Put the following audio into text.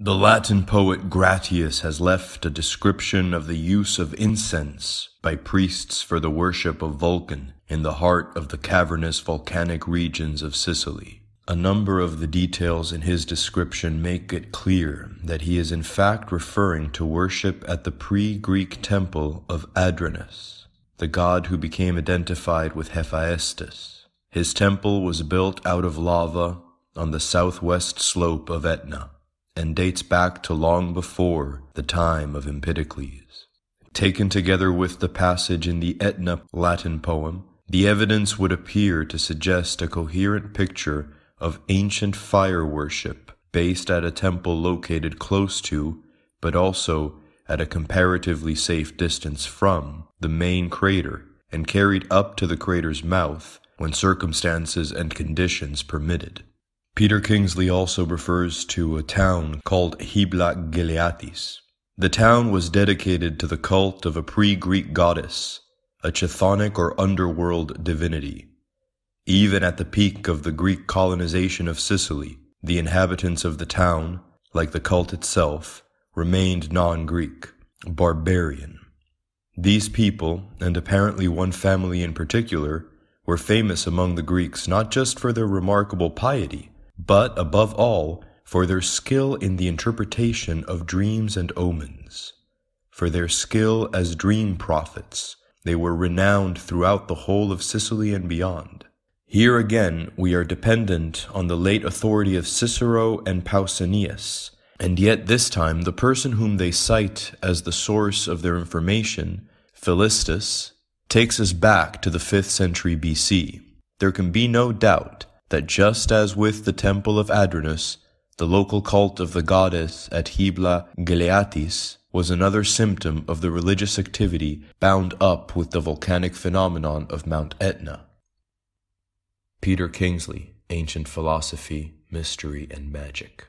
The Latin poet Gratius has left a description of the use of incense by priests for the worship of Vulcan in the heart of the cavernous volcanic regions of Sicily. A number of the details in his description make it clear that he is in fact referring to worship at the pre-Greek temple of Adranus, the god who became identified with Hephaestus. His temple was built out of lava on the southwest slope of Etna and dates back to long before the time of Empedocles. Taken together with the passage in the Etna Latin poem, the evidence would appear to suggest a coherent picture of ancient fire worship based at a temple located close to, but also at a comparatively safe distance from, the main crater and carried up to the crater's mouth when circumstances and conditions permitted. Peter Kingsley also refers to a town called Hybla Galeatis. The town was dedicated to the cult of a pre-Greek goddess, a chthonic or underworld divinity. Even at the peak of the Greek colonization of Sicily, the inhabitants of the town, like the cult itself, remained non-Greek, barbarian. These people, and apparently one family in particular, were famous among the Greeks not just for their remarkable piety, but above all, for their skill in the interpretation of dreams and omens. For their skill as dream prophets, they were renowned throughout the whole of Sicily and beyond. Here again, we are dependent on the late authority of Cicero and Pausanias, and yet this time the person whom they cite as the source of their information, Philistus, takes us back to the 5th century BC. There can be no doubt that just as with the temple of Adranus, the local cult of the goddess at Hybla Galeatis was another symptom of the religious activity bound up with the volcanic phenomenon of Mount Etna. Peter Kingsley, Ancient Philosophy, Mystery, and Magic.